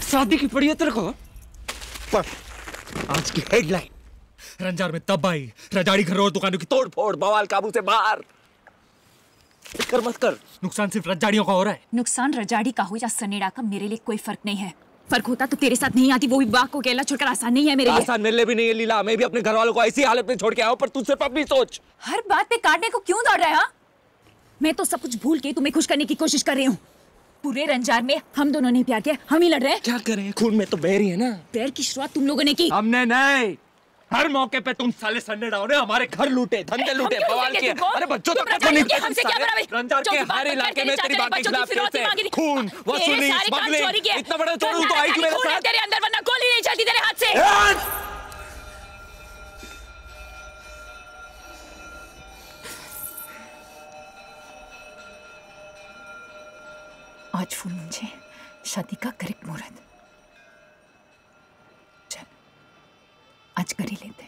शादी की पड़ी है तेरे को? पर आज की हेडलाइन रंजार में तब आई रजाड़ी घरों और दुकानों की तोड़ फोड़ बवाल काबू से बाहर। फ़िक्र मत कर नुकसान सिर्फ़ रजाड़ियों का हो रहा है। नुकसान रजाड़ी का हो या सनेड़ा का मेरे लिए कोई फ़र्क नहीं है। फ़र्क होता तो तेरे साथ नहीं आती वो भी बाग को अकेला छोड़कर आसान नहीं है मेरे लिए। आसान मिलने भी नहीं है लीला। मैं भी अपने घर वालों को ऐसी हालत में छोड़ के आया पर तू सिर्फ़ अपनी सोच। हर बात पे काटने को क्यों दौड़ रहा है हाँ? मैं तो सब कुछ भूल के तुम्हें खुश करने की कोशिश कर रही हूँ। पूरे रंजार में हम दोनों ने प्यार किया हम ही लड़ रहे हैं। क्या करें? खून में तो बह रही है ना। पैर की शुरुआत तुम लोगों ने की। हमने नहीं। हर मौके पे तुम साले सन्ने डाओ ने हमारे घर लूटे धंधे लूटे बवाल किए? अरे बच्चों तो तक रजाइयों नहीं हमसे क्या बराबरी? रंजार के हर इलाके में तेरी बात के खिलाफ केस है खून वसूली स्मगलिंग इतना बड़ा चोर तो आई क्यों मेरे आज फूल मुझे शादी का करेक्ट मुहूर्त। चल आज कर ही लेते